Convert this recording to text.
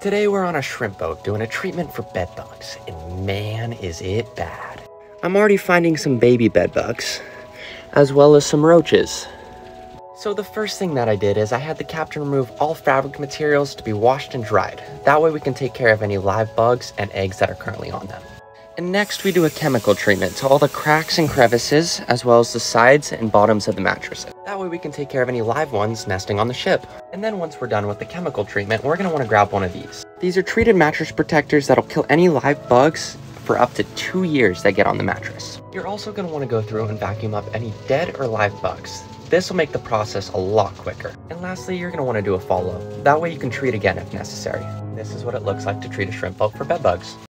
Today we're on a shrimp boat doing a treatment for bed bugs, and man is it bad. I'm already finding some baby bed bugs, as well as some roaches. So the first thing that I did is I had the captain remove all fabric materials to be washed and dried. That way we can take care of any live bugs and eggs that are currently on them. And next we do a chemical treatment to all the cracks and crevices, as well as the sides and bottoms of the mattresses. That way we can take care of any live ones nesting on the ship. And then once we're done with the chemical treatment, we're gonna wanna grab one of these. These are treated mattress protectors that'll kill any live bugs for up to two years that get on the mattress. You're also gonna wanna go through and vacuum up any dead or live bugs. This will make the process a lot quicker. And lastly, you're gonna wanna do a follow. That way you can treat again if necessary. This is what it looks like to treat a shrimp boat for bed bugs.